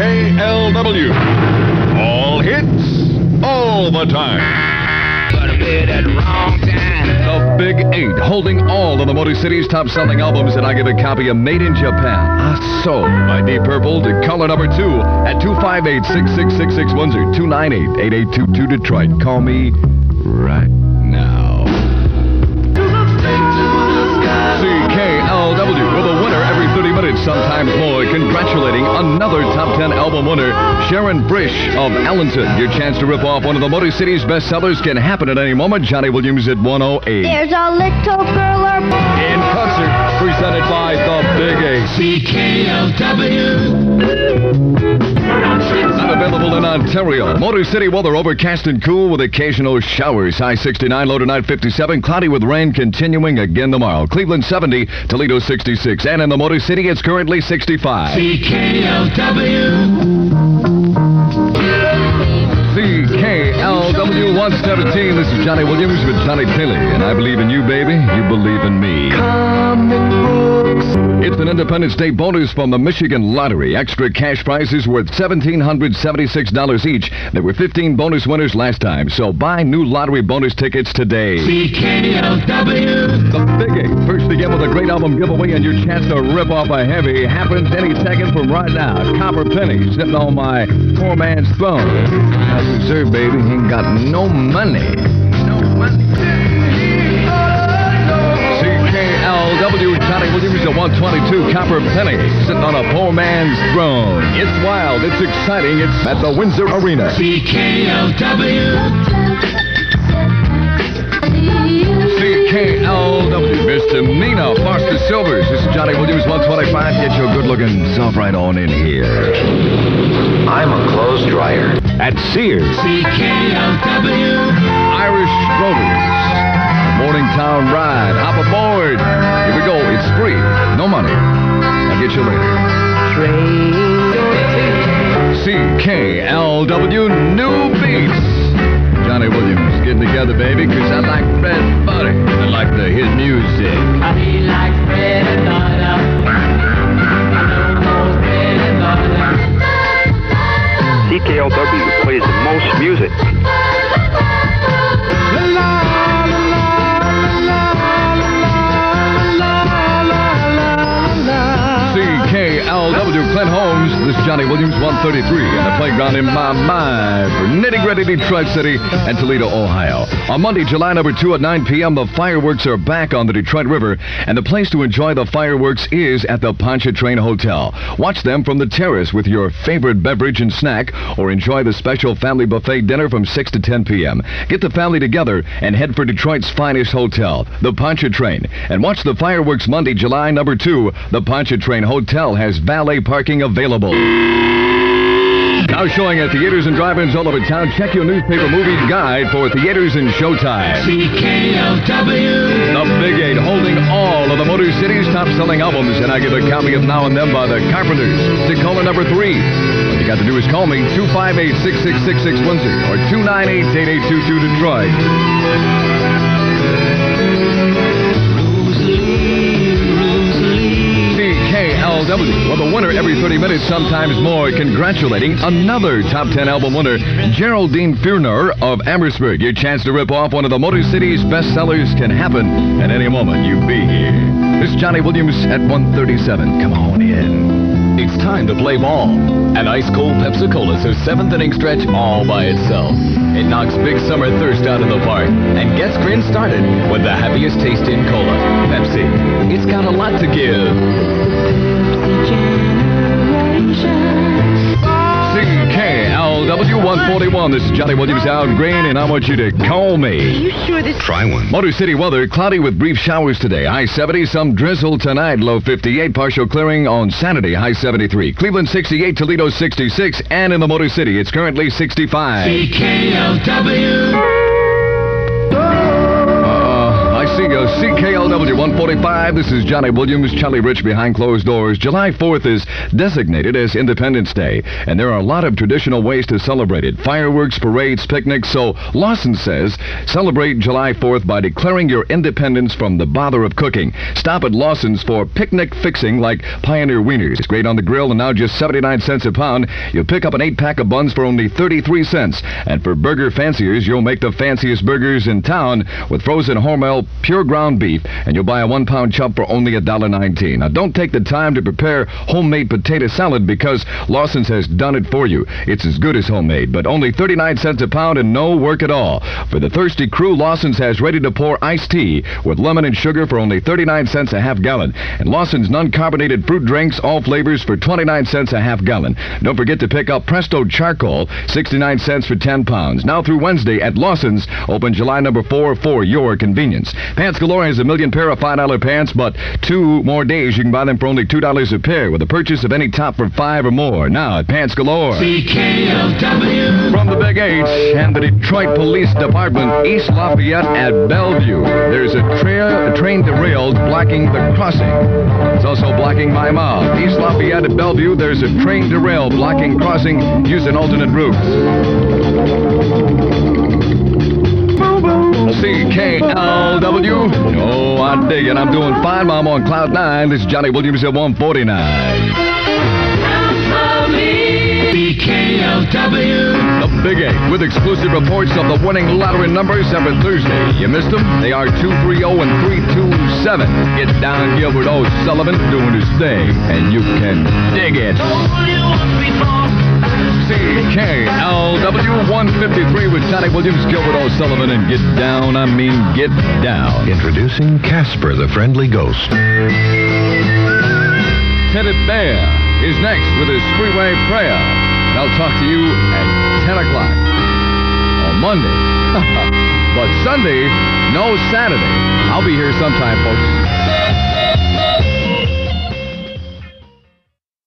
CKLW. All hits, all the time. But a bit at the wrong time. The Big Eight, holding all of the Motor City's top-selling albums, and I give a copy of Made in Japan, Ah So, by Deep Purple, to caller number two at 258-666610, 298-8822 Detroit. Call me right sometimes more. Congratulating another top 10 album winner, Sharon Brish of Allenton. Your chance to rip off one of the Motor City's bestsellers can happen at any moment. Johnny Williams at 108. There's a little girl or boy. In concert, presented by the Big Eight. Not in Ontario. Motor City weather overcast and cool with occasional showers. High 69, low tonight 57. Cloudy with rain continuing again tomorrow. Cleveland 70, Toledo 66. And in the Motor City, it's currently 65. CKLW 117. This is Johnny Williams with Johnnie Taylor. And I believe in you, baby. You believe in me. It's an Independence Day bonus from the Michigan Lottery. Extra cash prizes worth $1,776 each. There were 15 bonus winners last time, so buy new lottery bonus tickets today. CKLW. The Big Eight. First begin with a great album giveaway and your chance to rip off a heavy happens any second from right now. Copper Penny sitting on my poor man's throne. As reserve, baby, he ain't got no money. Johnny Williams at 122 Copper Penny sitting on a poor man's throne. It's wild, it's exciting, it's at the Windsor Arena. CKLW, Misdemeanor, Foster Sylvers. This is Johnny Williams, 125. Get your good-looking self right on in here. I'm a clothes dryer. At Sears, CKLW. Irish Rovers, Morningtown Ride. Hop aboard. Here we go. It's free. No money. I'll get you later. CKLW New Beats. Johnny Williams getting together, baby, 'cause I like bread and butter. I like to hear music. CKLW plays the most music. Holmes. Johnny Williams, 133, and the playground in my mind for nitty gritty Detroit City and Toledo, Ohio. On Monday, July number 2 at 9 p.m., the fireworks are back on the Detroit River, and the place to enjoy the fireworks is at the Pontchartrain Hotel. Watch them from the terrace with your favorite beverage and snack, or enjoy the special family buffet dinner from 6 to 10 p.m. Get the family together and head for Detroit's finest hotel, the Pontchartrain, and watch the fireworks Monday, July number 2. The Pontchartrain Hotel has valet parking available. Now showing at theaters and drive-ins all over town. Check your newspaper movie guide for theaters and showtime. CKLW. The Big Eight holding all of the Motor City's top-selling albums, and I give a copy of Now and Then by the Carpenters. To caller number three. All you got to do is call me 258-666610 or 298-8822 Detroit. CKLW. Well, the winner every 30 minutes, sometimes more. Congratulating another top 10 album winner, Geraldine Furner of Amherstburg. Your chance to rip off one of the Motor City's bestsellers can happen at any moment. You be here. This is Johnny Williams at 137. Come on in. It's time to play ball. An ice cold Pepsi Cola so seventh inning stretch all by itself. It knocks big summer thirst out of the park and gets grins started with the happiest taste in cola. Pepsi. It's got a lot to give. CKLW 141. This is Johnny Williams Al Green, and I want you to call me. Are You sure this? Try one. Motor City weather, cloudy with brief showers today. High 70, some drizzle tonight. Low 58, partial clearing on Saturday. High 73. Cleveland 68, Toledo 66, and in the Motor City, it's currently 65. Uh, CKLW 145. This is Johnny Williams, Charlie Rich behind closed doors. July 4th is designated as Independence Day, and there are a lot of traditional ways to celebrate it fireworks, parades, picnics. So Lawson says celebrate July 4th by declaring your independence from the bother of cooking. Stop at Lawson's for picnic fixing like Pioneer Wieners. It's great on the grill and now just 79 cents a pound. You'll pick up an eight pack of buns for only 33 cents. And for burger fanciers, you'll make the fanciest burgers in town with frozen Hormel pure ground beef, and you'll buy a one pound chop for only $1.19. Now, don't take the time to prepare homemade potato salad because Lawson's has done it for you. It's as good as homemade, but only 39 cents a pound and no work at all. For the thirsty crew, Lawson's has ready to pour iced tea with lemon and sugar for only 39 cents a half gallon. And Lawson's non carbonated fruit drinks, all flavors for 29 cents a half gallon. Don't forget to pick up Presto Charcoal, 69 cents for 10 pounds. Now through Wednesday at Lawson's, open July number 4 for your convenience. Pants Galore has a million pair of $5 pants, but two more days you can buy them for only $2 a pair with a purchase of any top for 5 or more. Now at Pants Galore. CKLW. From the Big 8 and the Detroit Police Department, East Lafayette at Bellevue. There's a, tra- a train derailed blocking the crossing. It's also blocking my mom. East Lafayette at Bellevue, there's a train derailed blocking crossing. Use an alternate route. CKLW. Oh, I dig it. I'm doing fine, Mom, on Cloud 9. This is Johnny Williams at 149. CKLW. The Big Eight with exclusive reports of the winning lottery numbers every Thursday. You missed them? They are 230 and 327. Get down Gilbert O'Sullivan doing his thing, and you can dig it. CKLW 153 with Johnny Williams, Gilbert O'Sullivan, and get down, I mean get down. Introducing Casper the Friendly Ghost. Teddy Bear is next with his freeway prayer. And I'll talk to you at 10 o'clock on Monday. but Sunday, no Saturday. I'll be here sometime, folks.